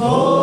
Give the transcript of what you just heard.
Oh.